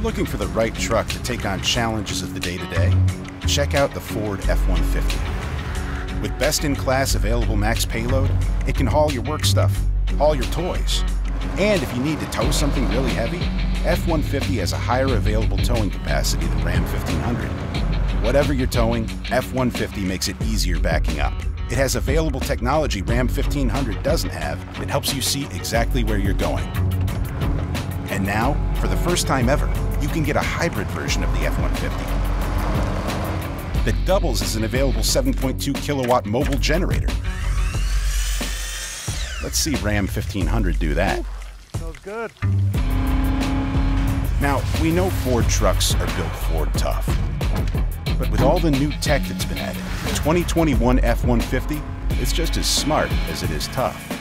you're looking for the right truck to take on challenges of the day to day, check out the Ford F 150. With best in class available max payload, it can haul your work stuff, haul your toys. And if you need to tow something really heavy, F 150 has a higher available towing capacity than Ram 1500. Whatever you're towing, F 150 makes it easier backing up. It has available technology Ram 1500 doesn't have that helps you see exactly where you're going. And now, for the first time ever, you can get a hybrid version of the F 150 that doubles as an available 7.2 kilowatt mobile generator. Let's see Ram 1500 do that. Smells good. Now, we know Ford trucks are built Ford tough. But with all the new tech that's been added, the 2021 F 150 is just as smart as it is tough.